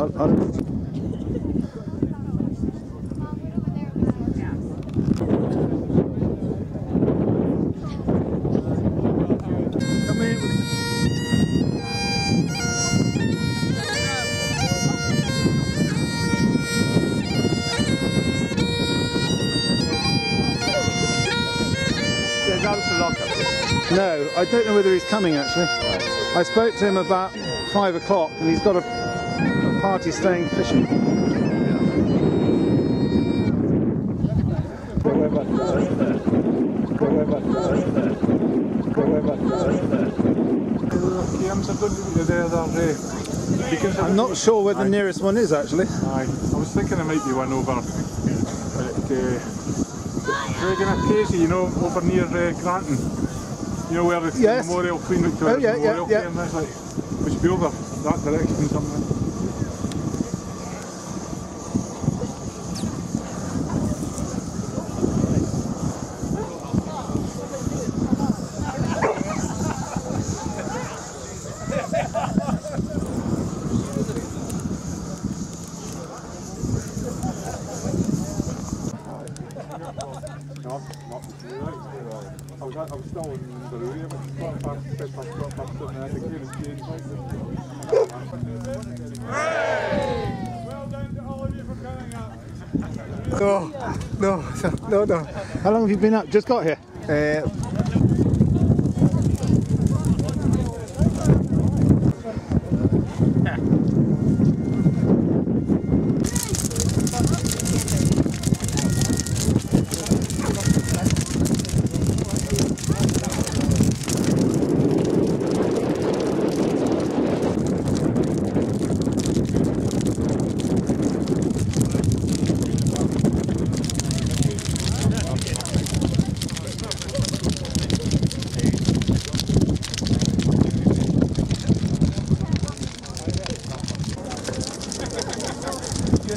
Come in. There's Alison Locker. No, I don't know whether he's coming actually. I spoke to him about five o'clock and he's got a party staying fishing. I'm not sure where the nearest one is actually. Aye, I was thinking there might be one over at uh, Regan Casey, you know, over near uh, Grantown. You know where the Yes. Memorial Queen Victoria Oh, yeah, yeah, Memorial yeah. that's like, we should be over that direction somewhere. I. No, no, no, no. How long have you been up? Just got here. Uh,